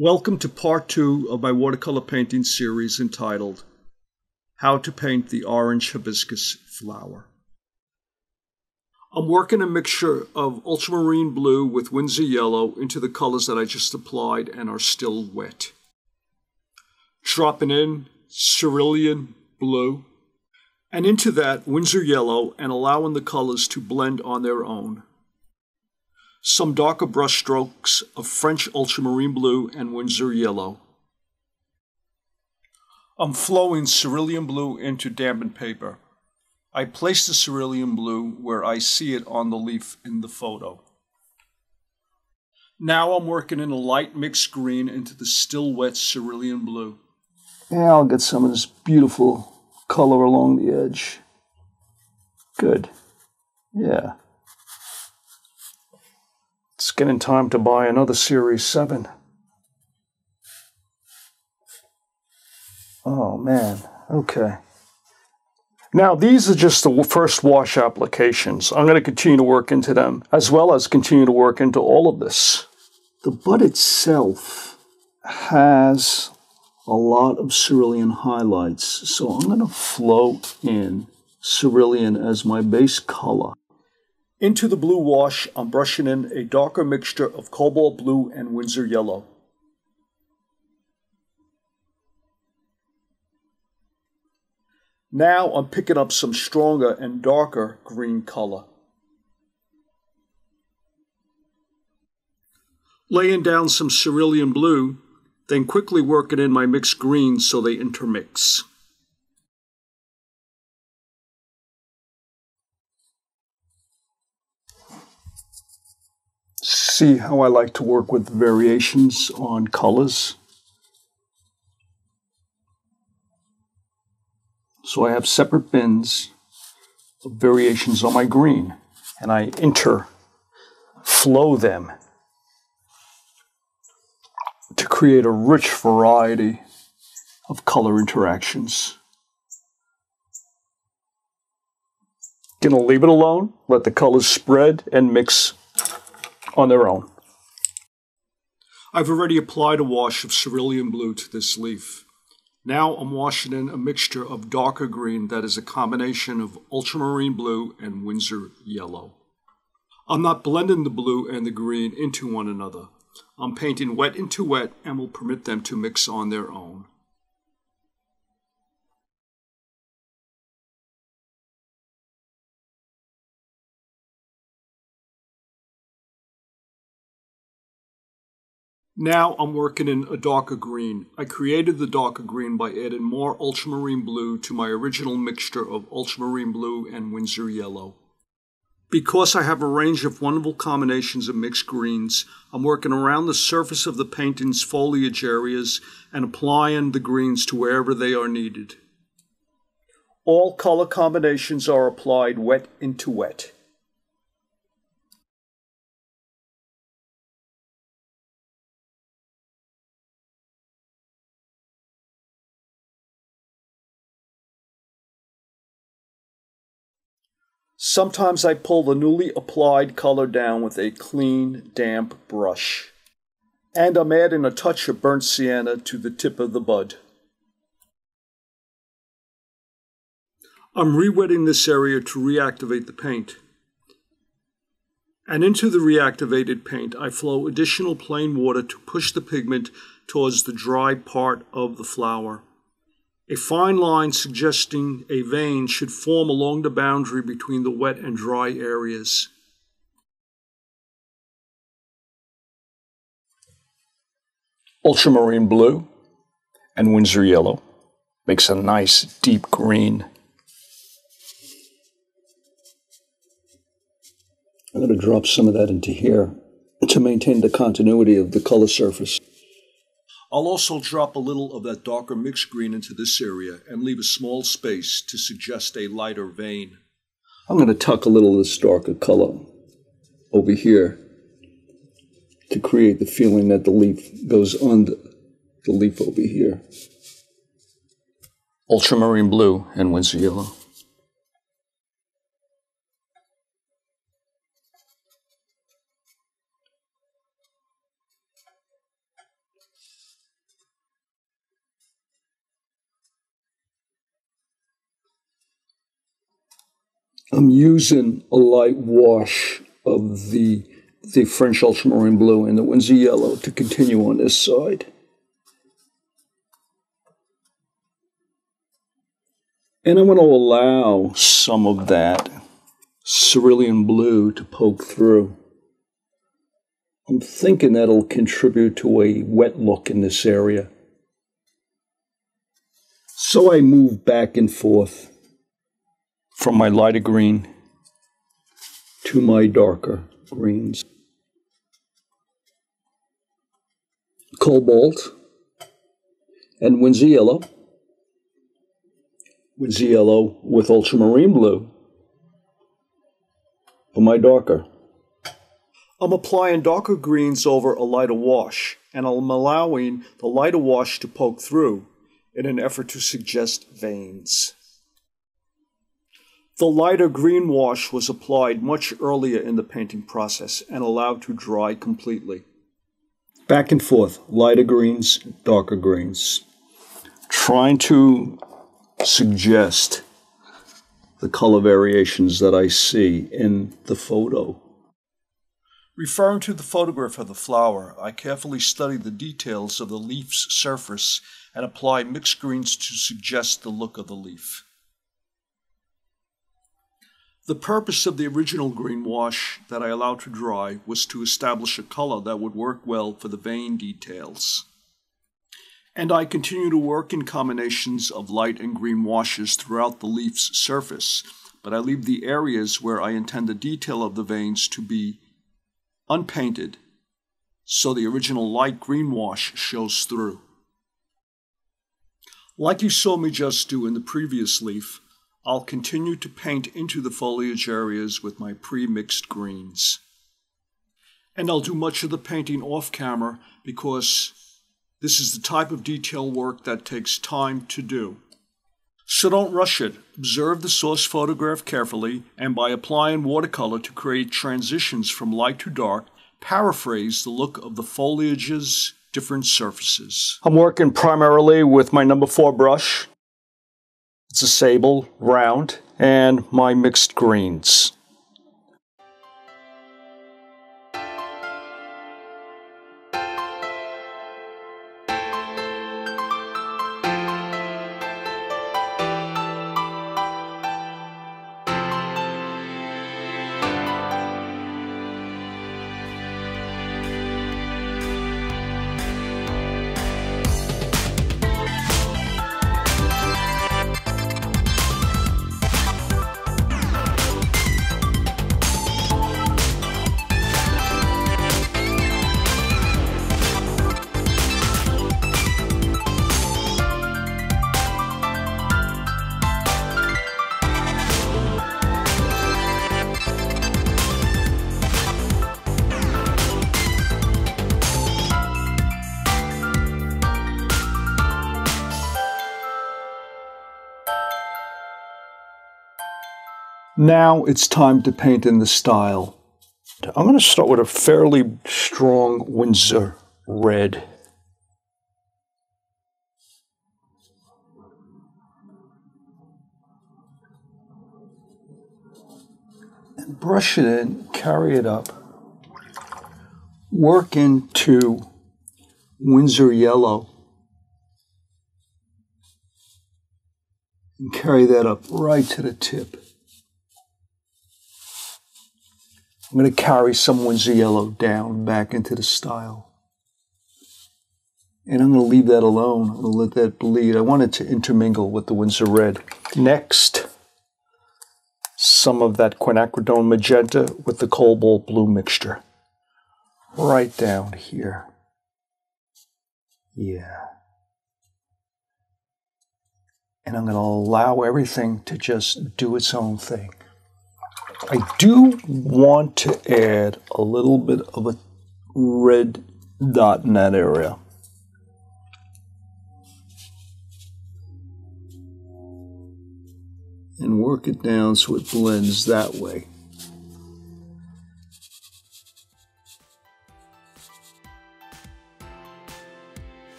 Welcome to part two of my watercolor painting series entitled How to Paint the Orange Hibiscus Flower. I'm working a mixture of ultramarine blue with Winsor yellow into the colors that I just applied and are still wet. Dropping in cerulean blue and into that Winsor yellow and allowing the colors to blend on their own some darker brush strokes of French ultramarine blue and Winsor yellow. I'm flowing cerulean blue into dampened paper. I place the cerulean blue where I see it on the leaf in the photo. Now I'm working in a light mixed green into the still wet cerulean blue. Yeah, I'll get some of this beautiful color along the edge. Good. Yeah. It's in time to buy another Series 7. Oh man, okay. Now, these are just the first wash applications. I'm going to continue to work into them, as well as continue to work into all of this. The bud itself has a lot of cerulean highlights, so I'm going to float in cerulean as my base color. Into the blue wash, I'm brushing in a darker mixture of cobalt blue and Winsor yellow. Now I'm picking up some stronger and darker green color. Laying down some cerulean blue, then quickly working in my mixed greens so they intermix. See how I like to work with variations on colors. So I have separate bins of variations on my green, and I interflow them to create a rich variety of color interactions. Gonna leave it alone, let the colors spread and mix on their own. I've already applied a wash of cerulean blue to this leaf. Now I'm washing in a mixture of darker green that is a combination of ultramarine blue and Winsor yellow. I'm not blending the blue and the green into one another. I'm painting wet into wet and will permit them to mix on their own. Now I'm working in a darker green. I created the darker green by adding more ultramarine blue to my original mixture of ultramarine blue and Winsor yellow. Because I have a range of wonderful combinations of mixed greens, I'm working around the surface of the painting's foliage areas and applying the greens to wherever they are needed. All color combinations are applied wet into wet. Sometimes I pull the newly applied color down with a clean, damp brush. And I'm adding a touch of burnt sienna to the tip of the bud. I'm re-wetting this area to reactivate the paint. And into the reactivated paint, I flow additional plain water to push the pigment towards the dry part of the flower. A fine line suggesting a vein should form along the boundary between the wet and dry areas. Ultramarine blue and Winsor yellow makes a nice deep green. I'm going to drop some of that into here to maintain the continuity of the color surface. I'll also drop a little of that darker mixed green into this area and leave a small space to suggest a lighter vein. I'm going to tuck a little of this darker color over here to create the feeling that the leaf goes under the leaf over here. Ultramarine blue and Winsor yellow. I'm using a light wash of the the French ultramarine blue and the Winsor yellow to continue on this side. And I'm going to allow some of that cerulean blue to poke through. I'm thinking that'll contribute to a wet look in this area. So I move back and forth from my lighter green to my darker greens. Cobalt and Winsor yellow. Winsor yellow with ultramarine blue for my darker. I'm applying darker greens over a lighter wash, and I'm allowing the lighter wash to poke through in an effort to suggest veins. The lighter green wash was applied much earlier in the painting process and allowed to dry completely. Back and forth, lighter greens, darker greens. Trying to suggest the color variations that I see in the photo. Referring to the photograph of the flower, I carefully study the details of the leaf's surface and apply mixed greens to suggest the look of the leaf. The purpose of the original green wash that I allowed to dry was to establish a color that would work well for the vein details. And I continue to work in combinations of light and green washes throughout the leaf's surface, but I leave the areas where I intend the detail of the veins to be unpainted so the original light green wash shows through. Like you saw me just do in the previous leaf, I'll continue to paint into the foliage areas with my pre-mixed greens. And I'll do much of the painting off camera because this is the type of detail work that takes time to do. So don't rush it. Observe the source photograph carefully, and by applying watercolor to create transitions from light to dark, paraphrase the look of the foliage's different surfaces. I'm working primarily with my number four brush. It's a sable, round, and my mixed greens. Now it's time to paint in the style. I'm going to start with a fairly strong Winsor red. And brush it in, carry it up. Work into Winsor yellow. And carry that up right to the tip. I'm going to carry some Winsor yellow down back into the style. And I'm going to leave that alone. I'm going to let that bleed. I want it to intermingle with the Winsor red. Next, some of that quinacridone magenta with the cobalt blue mixture. Right down here. Yeah. And I'm going to allow everything to just do its own thing. I do want to add a little bit of a red dot in that area. And work it down so it blends that way.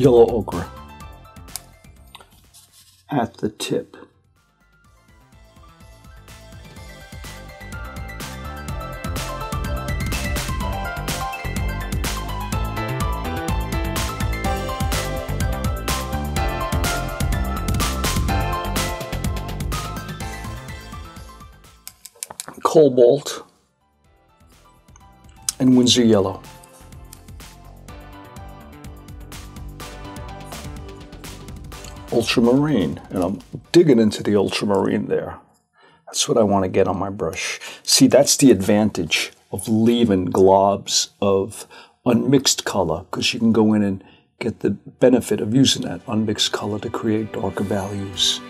Yellow ochre at the tip. Cobalt and Winsor Yellow. Ultramarine, and I'm digging into the ultramarine there. That's what I want to get on my brush. See, that's the advantage of leaving globs of unmixed color, because you can go in and get the benefit of using that unmixed color to create darker values.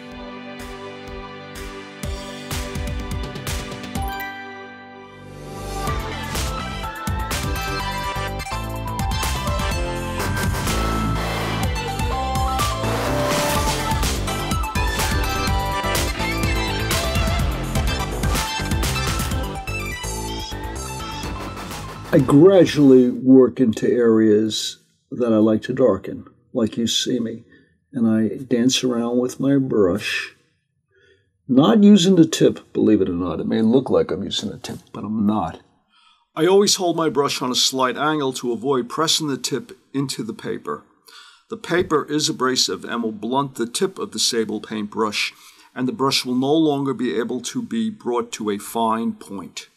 I gradually work into areas that I like to darken, like you see me. And I dance around with my brush, not using the tip, believe it or not. It may look like I'm using the tip, but I'm not. I always hold my brush on a slight angle to avoid pressing the tip into the paper. The paper is abrasive and will blunt the tip of the sable paintbrush, and the brush will no longer be able to be brought to a fine point.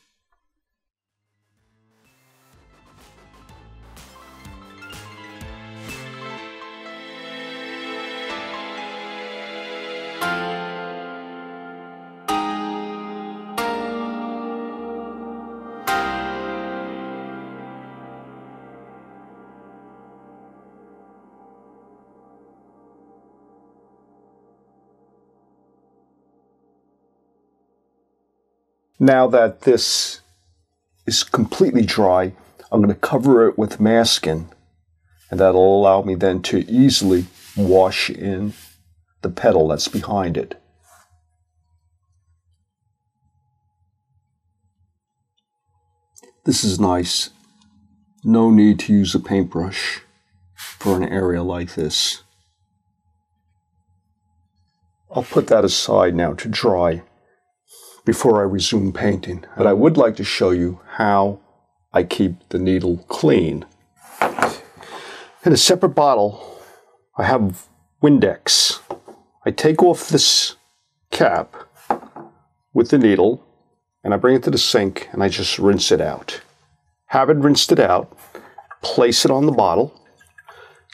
Now that this is completely dry, I'm going to cover it with masking, and that'll allow me then to easily wash in the petal that's behind it. This is nice. No need to use a paintbrush for an area like this. I'll put that aside now to dry before I resume painting. But I would like to show you how I keep the needle clean. In a separate bottle, I have Windex. I take off this cap with the needle and I bring it to the sink and I just rinse it out. Having rinsed it out, place it on the bottle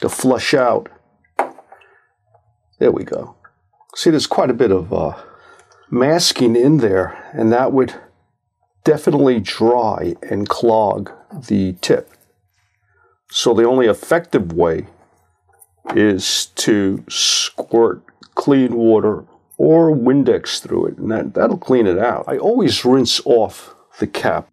to flush out. There we go. See, there's quite a bit of uh, masking in there, and that would definitely dry and clog the tip. So the only effective way is to squirt clean water or Windex through it, and that, that'll clean it out. I always rinse off the cap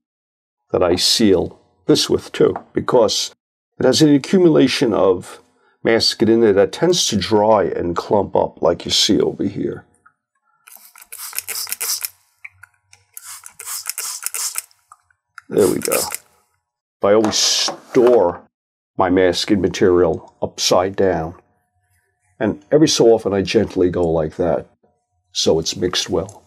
that I seal this with too, because it has an accumulation of masking in there that tends to dry and clump up like you see over here. There we go. I always store my masking material upside down. And every so often I gently go like that so it's mixed well.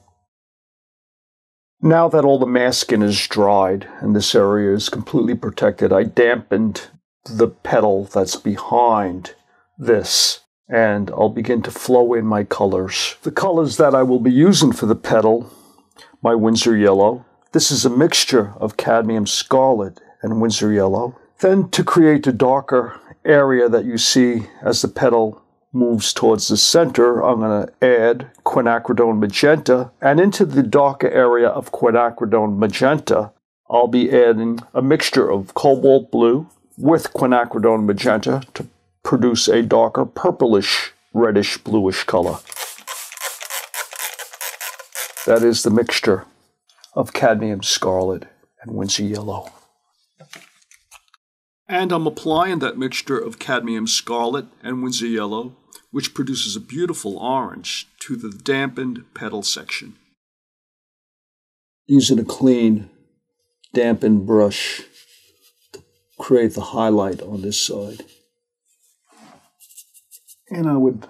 Now that all the masking is dried and this area is completely protected, I dampened the petal that's behind this and I'll begin to flow in my colors. The colors that I will be using for the petal, my Winsor Yellow, this is a mixture of cadmium scarlet and Winsor yellow. Then to create a darker area that you see as the petal moves towards the center, I'm going to add quinacridone magenta. And into the darker area of quinacridone magenta, I'll be adding a mixture of cobalt blue with quinacridone magenta to produce a darker purplish, reddish, bluish color. That is the mixture of cadmium scarlet and Winsor yellow. And I'm applying that mixture of cadmium scarlet and Winsor yellow, which produces a beautiful orange, to the dampened petal section. Using a clean, dampened brush to create the highlight on this side. And I would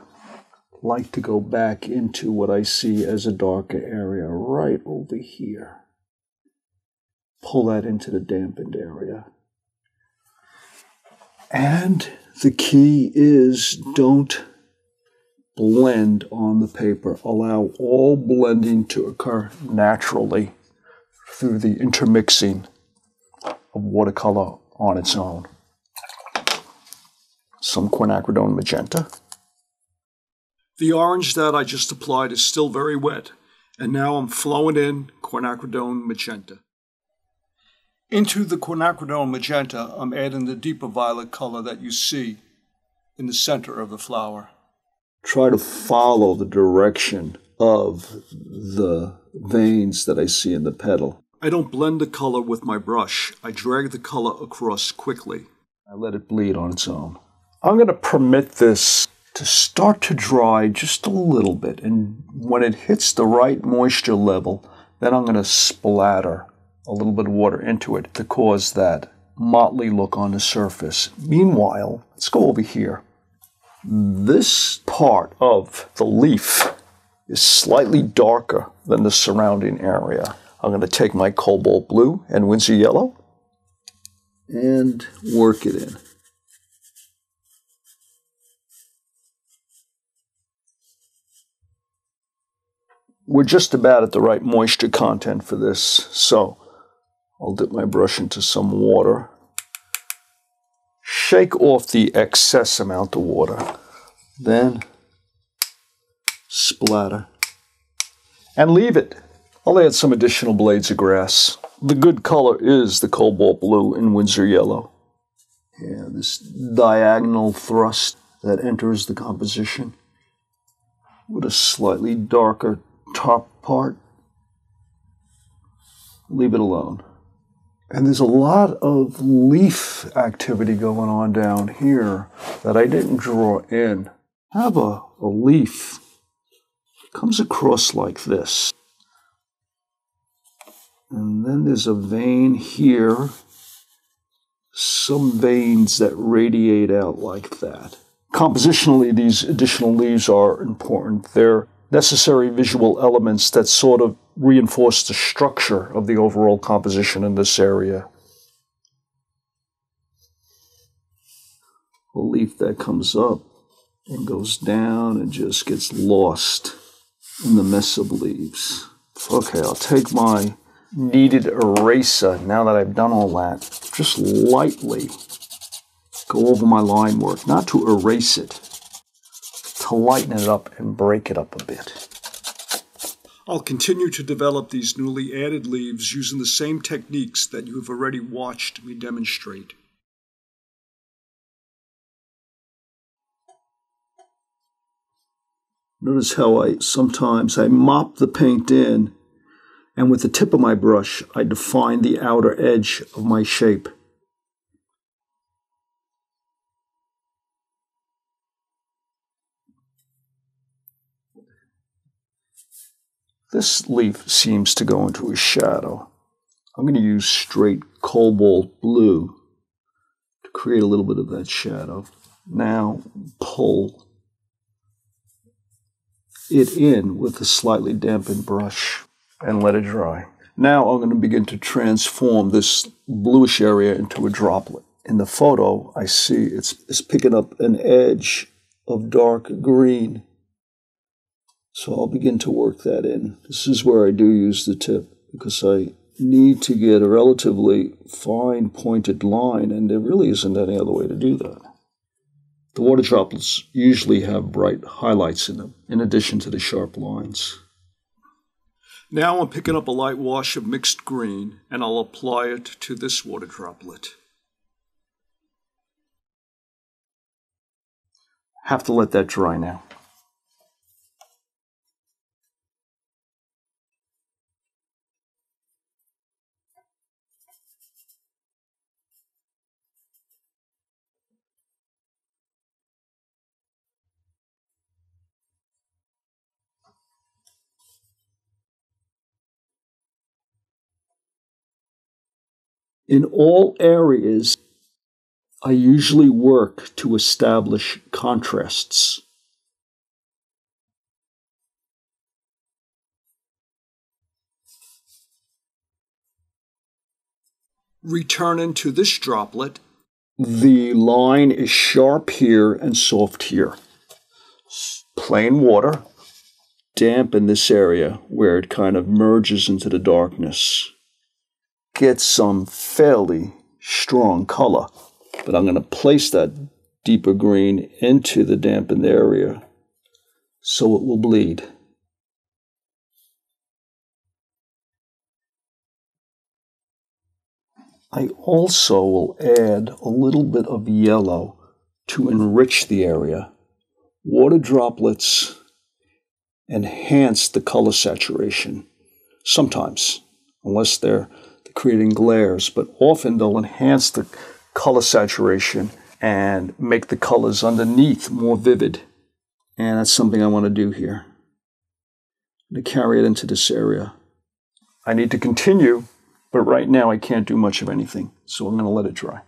like to go back into what I see as a darker area right over here. Pull that into the dampened area. And the key is don't blend on the paper. Allow all blending to occur naturally through the intermixing of watercolor on its own. Some quinacridone magenta. The orange that I just applied is still very wet, and now I'm flowing in quinacridone magenta. Into the quinacridone magenta, I'm adding the deeper violet color that you see in the center of the flower. Try to follow the direction of the veins that I see in the petal. I don't blend the color with my brush. I drag the color across quickly. I let it bleed on its own. I'm going to permit this to start to dry just a little bit. And when it hits the right moisture level, then I'm going to splatter a little bit of water into it to cause that motley look on the surface. Meanwhile, let's go over here. This part of the leaf is slightly darker than the surrounding area. I'm going to take my cobalt blue and Winsor yellow and work it in. We're just about at the right moisture content for this, so I'll dip my brush into some water. Shake off the excess amount of water. Then splatter. And leave it. I'll add some additional blades of grass. The good color is the cobalt blue and Winsor yellow. Yeah, this diagonal thrust that enters the composition with a slightly darker top part, leave it alone. And there's a lot of leaf activity going on down here that I didn't draw in. Have a, a leaf comes across like this. And then there's a vein here, some veins that radiate out like that. Compositionally, these additional leaves are important. They're necessary visual elements that sort of reinforce the structure of the overall composition in this area. A leaf that comes up and goes down and just gets lost in the mess of leaves. Okay, I'll take my kneaded eraser now that I've done all that. Just lightly go over my line work, not to erase it, to lighten it up and break it up a bit. I'll continue to develop these newly added leaves using the same techniques that you have already watched me demonstrate. Notice how I sometimes I mop the paint in and with the tip of my brush I define the outer edge of my shape. This leaf seems to go into a shadow. I'm going to use straight cobalt blue to create a little bit of that shadow. Now pull it in with a slightly dampened brush and let it dry. Now I'm going to begin to transform this bluish area into a droplet. In the photo, I see it's, it's picking up an edge of dark green so I'll begin to work that in. This is where I do use the tip because I need to get a relatively fine pointed line, and there really isn't any other way to do that. The water droplets usually have bright highlights in them, in addition to the sharp lines. Now I'm picking up a light wash of mixed green, and I'll apply it to this water droplet. Have to let that dry now. In all areas, I usually work to establish contrasts. Returning to this droplet, the line is sharp here and soft here. Plain water, damp in this area where it kind of merges into the darkness. Get some fairly strong color, but I'm going to place that deeper green into the dampened area so it will bleed. I also will add a little bit of yellow to enrich the area. Water droplets enhance the color saturation sometimes, unless they're creating glares, but often they'll enhance the color saturation and make the colors underneath more vivid. And that's something I want to do here. To carry it into this area. I need to continue but right now, I can't do much of anything, so I'm going to let it dry.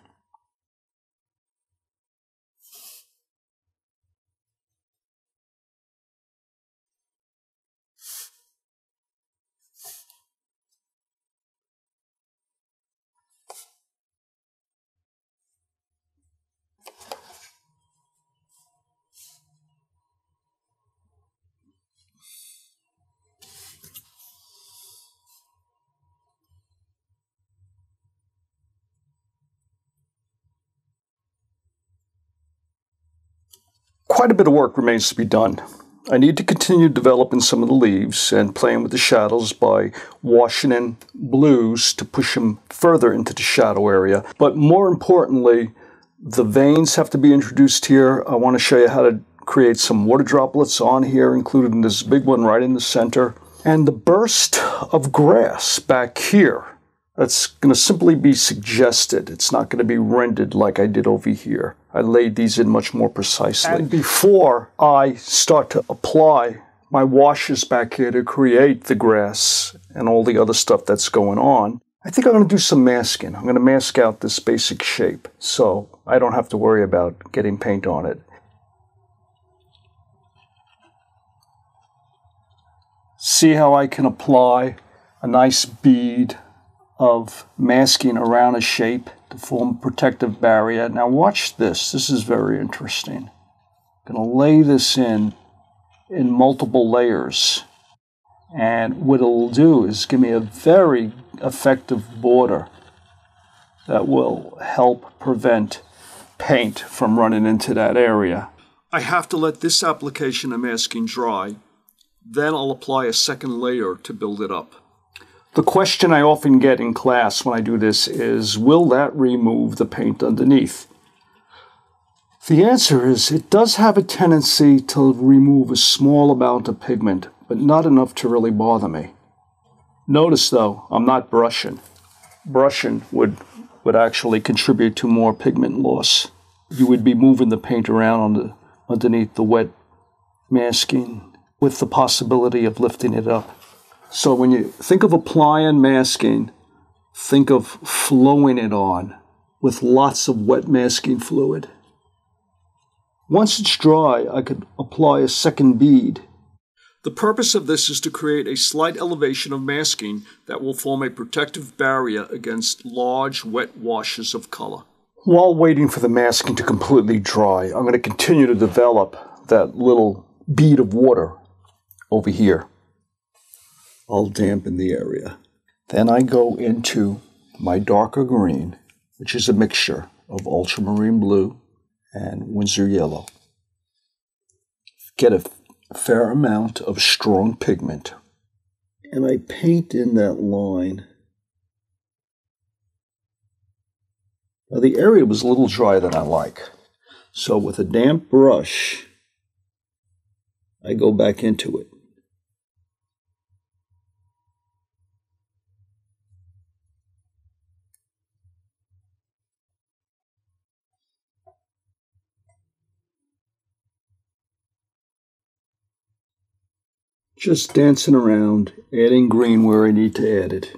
Quite a bit of work remains to be done. I need to continue developing some of the leaves and playing with the shadows by washing in blues to push them further into the shadow area. But more importantly, the veins have to be introduced here. I want to show you how to create some water droplets on here, including this big one right in the center. And the burst of grass back here. That's going to simply be suggested. It's not going to be rendered like I did over here. I laid these in much more precisely. And before I start to apply my washes back here to create the grass and all the other stuff that's going on, I think I'm going to do some masking. I'm going to mask out this basic shape so I don't have to worry about getting paint on it. See how I can apply a nice bead of masking around a shape to form a protective barrier. Now watch this. This is very interesting. I'm going to lay this in in multiple layers. And what it'll do is give me a very effective border that will help prevent paint from running into that area. I have to let this application of masking dry. Then I'll apply a second layer to build it up. The question I often get in class when I do this is Will that remove the paint underneath? The answer is it does have a tendency to remove a small amount of pigment, but not enough to really bother me. Notice though, I'm not brushing. Brushing would, would actually contribute to more pigment loss. You would be moving the paint around on the, underneath the wet masking with the possibility of lifting it up. So when you think of applying masking, think of flowing it on with lots of wet masking fluid. Once it's dry, I could apply a second bead. The purpose of this is to create a slight elevation of masking that will form a protective barrier against large wet washes of color. While waiting for the masking to completely dry, I'm going to continue to develop that little bead of water over here. I'll dampen the area. Then I go into my darker green, which is a mixture of ultramarine blue and Winsor yellow. Get a fair amount of strong pigment, and I paint in that line. Now, the area was a little drier than I like, so with a damp brush, I go back into it. Just dancing around, adding green where I need to add it.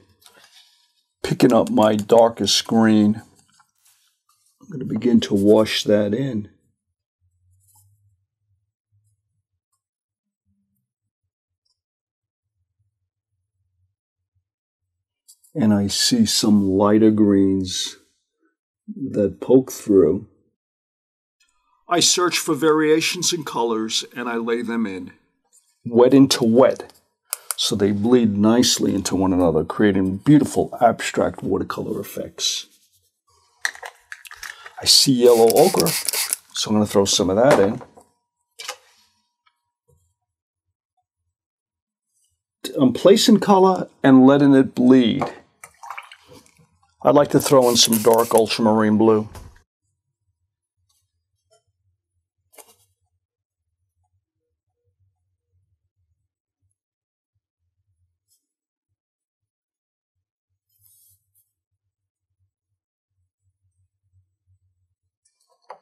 Picking up my darkest green. I'm going to begin to wash that in. and I see some lighter greens that poke through. I search for variations in colors and I lay them in. Wet into wet, so they bleed nicely into one another, creating beautiful abstract watercolor effects. I see yellow ochre, so I'm going to throw some of that in. I'm placing color and letting it bleed. I'd like to throw in some dark ultramarine blue.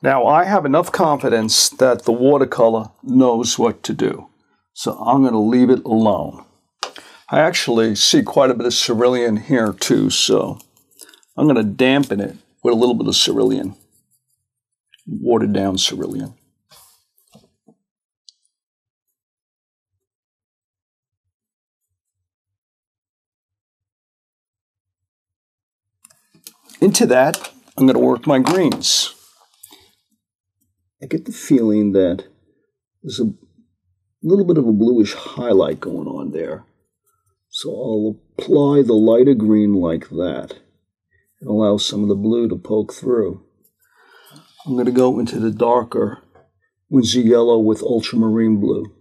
Now, I have enough confidence that the watercolor knows what to do, so I'm going to leave it alone. I actually see quite a bit of cerulean here too, so I'm going to dampen it with a little bit of cerulean, watered down cerulean. Into that, I'm going to work my greens. I get the feeling that there's a little bit of a bluish highlight going on there. So I'll apply the lighter green like that and allow some of the blue to poke through. I'm going to go into the darker Winsor yellow with ultramarine blue.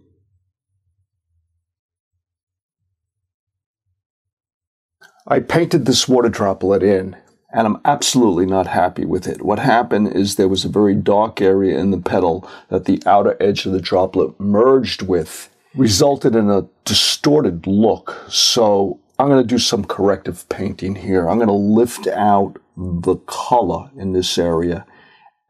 I painted this water droplet in and I'm absolutely not happy with it. What happened is there was a very dark area in the petal that the outer edge of the droplet merged with, resulted in a distorted look. So I'm going to do some corrective painting here. I'm going to lift out the color in this area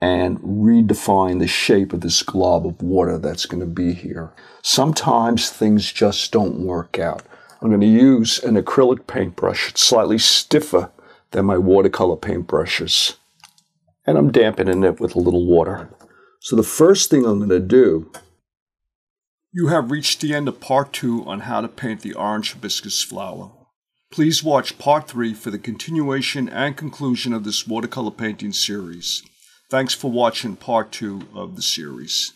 and redefine the shape of this glob of water that's going to be here. Sometimes things just don't work out. I'm going to use an acrylic paintbrush. It's slightly stiffer than my watercolor paintbrushes. And I'm dampening it with a little water. So the first thing I'm going to do. You have reached the end of part two on how to paint the orange hibiscus flower. Please watch part three for the continuation and conclusion of this watercolor painting series. Thanks for watching part two of the series.